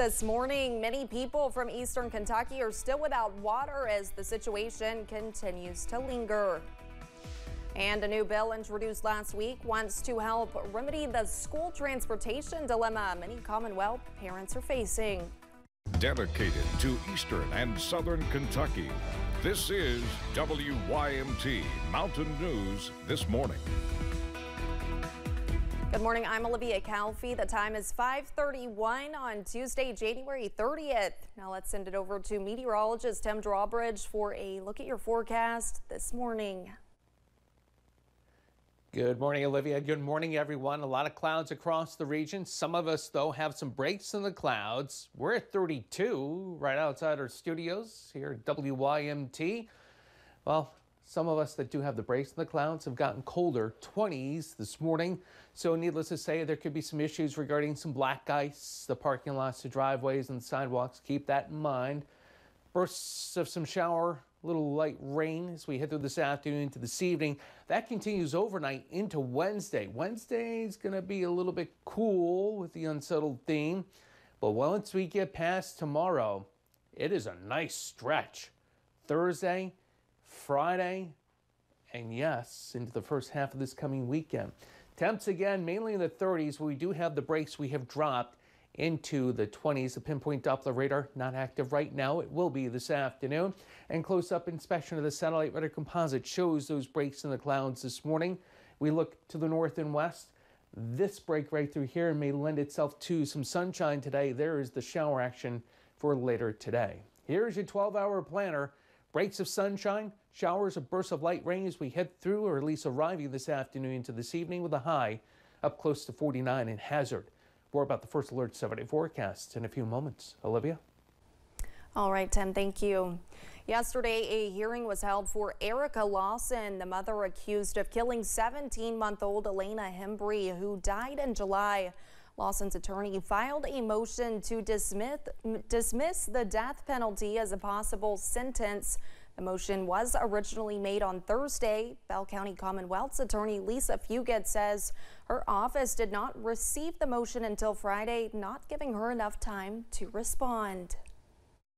this morning. Many people from eastern Kentucky are still without water as the situation continues to linger. And a new bill introduced last week wants to help remedy the school transportation dilemma many Commonwealth parents are facing. Dedicated to eastern and southern Kentucky, this is WYMT Mountain News this morning. Good morning. I'm Olivia Calfee. The time is 5:31 on Tuesday, January 30th. Now let's send it over to meteorologist Tim Drawbridge for a look at your forecast this morning. Good morning, Olivia. Good morning, everyone. A lot of clouds across the region. Some of us, though, have some breaks in the clouds. We're at 32 right outside our studios here at WYMT. Well, some of us that do have the breaks in the clouds have gotten colder, 20s this morning. So needless to say, there could be some issues regarding some black ice, the parking lots, the driveways, and the sidewalks. Keep that in mind. Bursts of some shower, a little light rain as we head through this afternoon into this evening. That continues overnight into Wednesday. Wednesday is going to be a little bit cool with the unsettled theme. But once we get past tomorrow, it is a nice stretch. Thursday, Friday, and yes, into the first half of this coming weekend. Temps again, mainly in the 30s. We do have the breaks we have dropped into the 20s. The pinpoint Doppler radar not active right now. It will be this afternoon. And close-up inspection of the satellite radar composite shows those breaks in the clouds this morning. We look to the north and west. This break right through here may lend itself to some sunshine today. There is the shower action for later today. Here's your 12-hour planner. Breaks of sunshine, showers or bursts of light rain as we head through or at least arriving this afternoon into this evening with a high up close to 49 in Hazard. More about the first alert 7 forecast in a few moments. Olivia? All right, Tim, thank you. Yesterday, a hearing was held for Erica Lawson, the mother accused of killing 17-month-old Elena Hembry, who died in July. Lawson's attorney filed a motion to dismiss, dismiss the death penalty as a possible sentence. The motion was originally made on Thursday. Bell County Commonwealth's attorney Lisa Fugit says her office did not receive the motion until Friday, not giving her enough time to respond.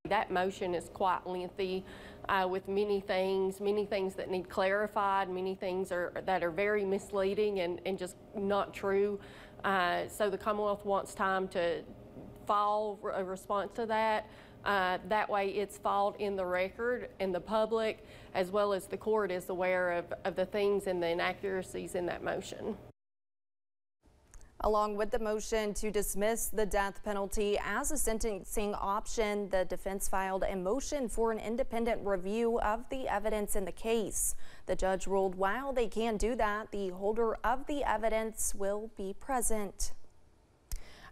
That motion is quite lengthy uh, with many things, many things that need clarified, many things are, that are very misleading and, and just not true. Uh, so the Commonwealth wants time to file a response to that. Uh, that way it's filed in the record and the public as well as the court is aware of, of the things and the inaccuracies in that motion. Along with the motion to dismiss the death penalty as a sentencing option, the defense filed a motion for an independent review of the evidence in the case. The judge ruled while they can do that, the holder of the evidence will be present.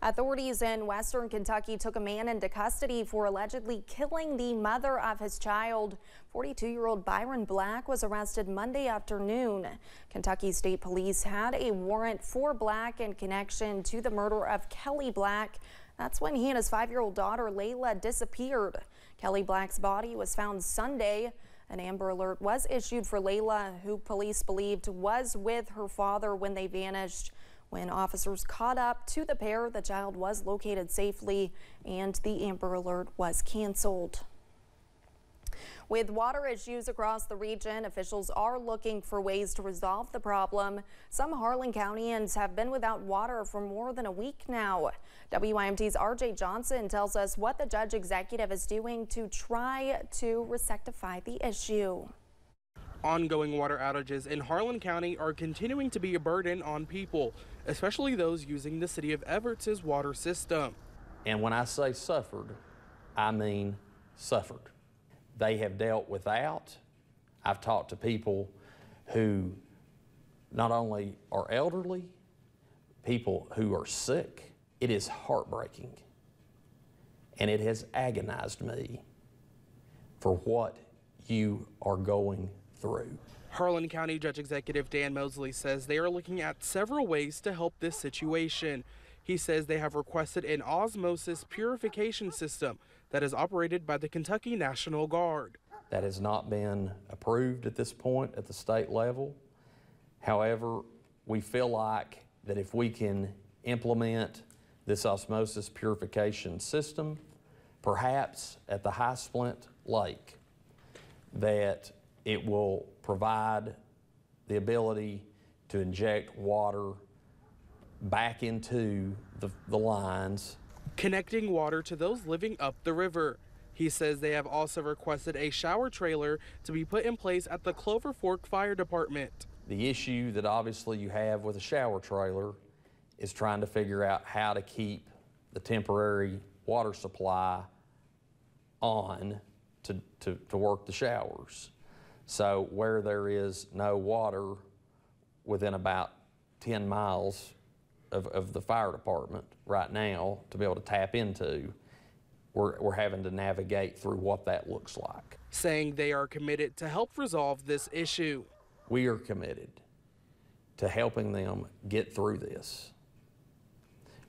Authorities in western Kentucky took a man into custody for allegedly killing the mother of his child. 42-year-old Byron Black was arrested Monday afternoon. Kentucky State Police had a warrant for Black in connection to the murder of Kelly Black. That's when he and his five-year-old daughter Layla disappeared. Kelly Black's body was found Sunday. An Amber Alert was issued for Layla, who police believed was with her father when they vanished. When officers caught up to the pair, the child was located safely and the Amber Alert was canceled. With water issues across the region, officials are looking for ways to resolve the problem. Some Harlan Countyans have been without water for more than a week now. WYMT's RJ Johnson tells us what the judge executive is doing to try to rectify the issue. Ongoing water outages in Harlan County are continuing to be a burden on people, especially those using the city of Evarts' water system. And when I say suffered, I mean suffered. They have dealt without. I've talked to people who not only are elderly, people who are sick. It is heartbreaking. And it has agonized me for what you are going through. Harlan County Judge Executive Dan Mosley says they are looking at several ways to help this situation. He says they have requested an osmosis purification system that is operated by the Kentucky National Guard. That has not been approved at this point at the state level. However, we feel like that if we can implement this osmosis purification system, perhaps at the High Splint Lake, that it will provide the ability to inject water back into the, the lines. Connecting water to those living up the river. He says they have also requested a shower trailer to be put in place at the Clover Fork Fire Department. The issue that obviously you have with a shower trailer is trying to figure out how to keep the temporary water supply on to, to, to work the showers. So where there is no water within about 10 miles of, of the fire department right now to be able to tap into, we're, we're having to navigate through what that looks like. Saying they are committed to help resolve this issue. We are committed to helping them get through this.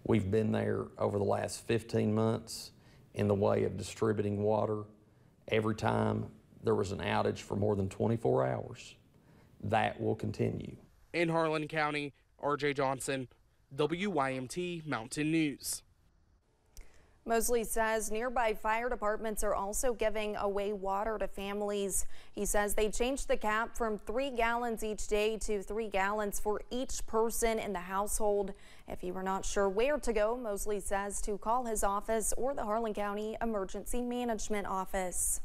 We've been there over the last 15 months in the way of distributing water every time there was an outage for more than 24 hours. That will continue. In Harlan County, RJ Johnson, WYMT Mountain News. Mosley says nearby fire departments are also giving away water to families. He says they changed the cap from three gallons each day to three gallons for each person in the household. If you were not sure where to go, Mosley says to call his office or the Harlan County Emergency Management Office.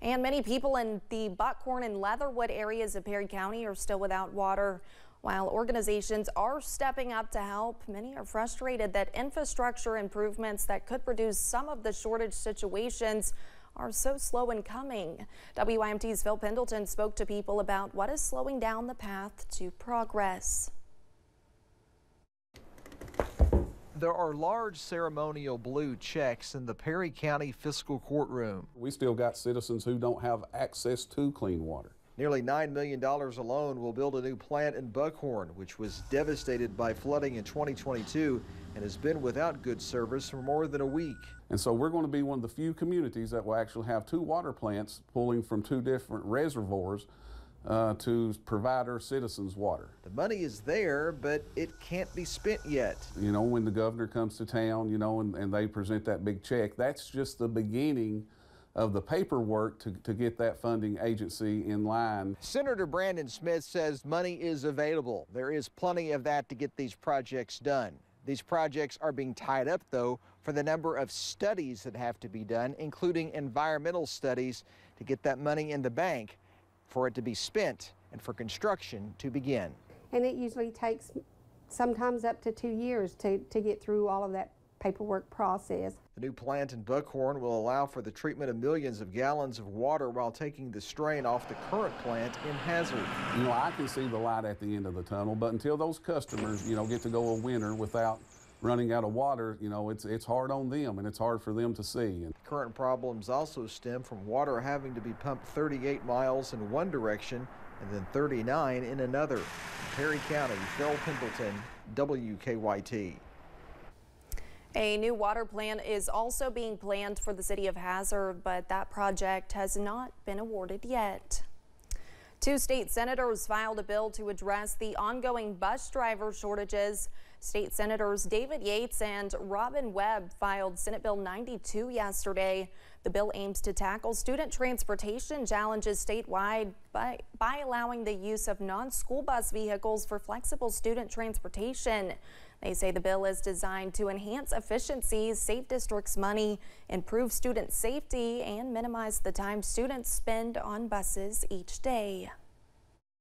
And many people in the Buckhorn and Leatherwood areas of Perry County are still without water. While organizations are stepping up to help, many are frustrated that infrastructure improvements that could reduce some of the shortage situations are so slow in coming. WYMT's Phil Pendleton spoke to people about what is slowing down the path to progress. There are large ceremonial blue checks in the Perry County Fiscal Courtroom. We still got citizens who don't have access to clean water. Nearly $9 million alone will build a new plant in Buckhorn, which was devastated by flooding in 2022 and has been without good service for more than a week. And so we're going to be one of the few communities that will actually have two water plants pulling from two different reservoirs uh, to provide our citizens water. The money is there, but it can't be spent yet. You know, when the governor comes to town, you know, and, and they present that big check, that's just the beginning of the paperwork to, to get that funding agency in line. Senator Brandon Smith says money is available. There is plenty of that to get these projects done. These projects are being tied up, though, for the number of studies that have to be done, including environmental studies, to get that money in the bank for it to be spent and for construction to begin. And it usually takes sometimes up to two years to, to get through all of that paperwork process. The new plant in Buckhorn will allow for the treatment of millions of gallons of water while taking the strain off the current plant in Hazard. You know, I can see the light at the end of the tunnel, but until those customers, you know, get to go a winter without running out of water, you know, it's it's hard on them and it's hard for them to see. And current problems also stem from water having to be pumped 38 miles in one direction and then 39 in another. In Perry County, Phil Pendleton, WKYT. A new water plant is also being planned for the city of Hazard, but that project has not been awarded yet. Two state senators filed a bill to address the ongoing bus driver shortages. State Senators David Yates and Robin Webb filed Senate Bill 92 yesterday. The bill aims to tackle student transportation challenges statewide by, by allowing the use of non-school bus vehicles for flexible student transportation. They say the bill is designed to enhance efficiencies, save districts money, improve student safety, and minimize the time students spend on buses each day.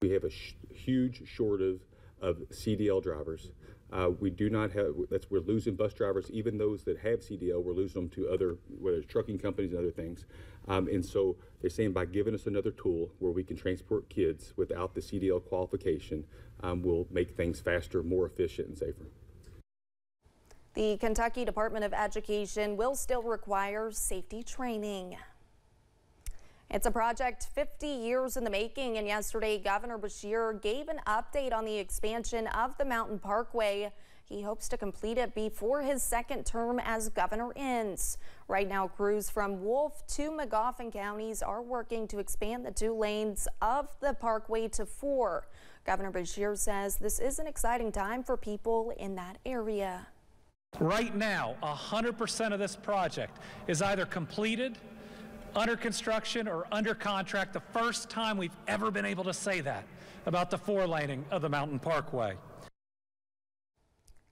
We have a sh huge shortage of CDL drivers. Uh, we do not have, that's, we're losing bus drivers, even those that have CDL, we're losing them to other, whether it's trucking companies and other things. Um, and so they're saying by giving us another tool where we can transport kids without the CDL qualification, um, will make things faster, more efficient, and safer. The Kentucky Department of Education will still require safety training. It's a project 50 years in the making, and yesterday Governor Beshear gave an update on the expansion of the Mountain Parkway. He hopes to complete it before his second term as governor ends. Right now, crews from Wolfe to Magoffin counties are working to expand the two lanes of the parkway to four. Governor Beshear says this is an exciting time for people in that area. Right now, 100% of this project is either completed, under construction, or under contract. The first time we've ever been able to say that about the four laning of the Mountain Parkway.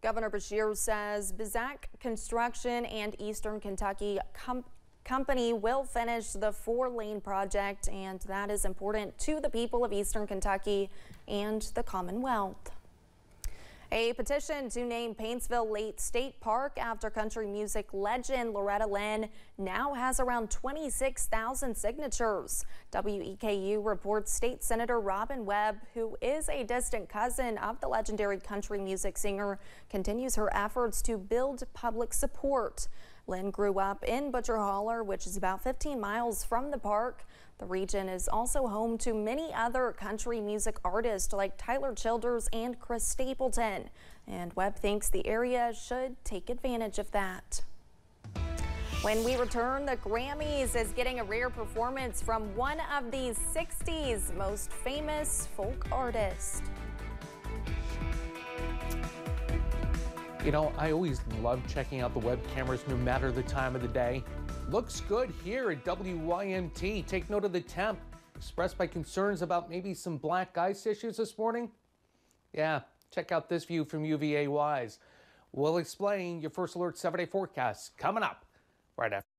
Governor Beshear says Bizzack Construction and Eastern Kentucky Com Company will finish the four lane project, and that is important to the people of Eastern Kentucky and the Commonwealth. A petition to name Paintsville Lake State Park after country music legend Loretta Lynn now has around 26,000 signatures. WEKU reports State Senator Robin Webb, who is a distant cousin of the legendary country music singer, continues her efforts to build public support. Lynn grew up in Butcher Holler, which is about 15 miles from the park. The region is also home to many other country music artists like Tyler Childers and Chris Stapleton. And Webb thinks the area should take advantage of that. When we return, the Grammys is getting a rare performance from one of the 60s most famous folk artists. You know, I always love checking out the web cameras no matter the time of the day. Looks good here at WYMT. Take note of the temp expressed by concerns about maybe some black ice issues this morning. Yeah, check out this view from UVA Wise. We'll explain your first alert seven day forecast coming up right after.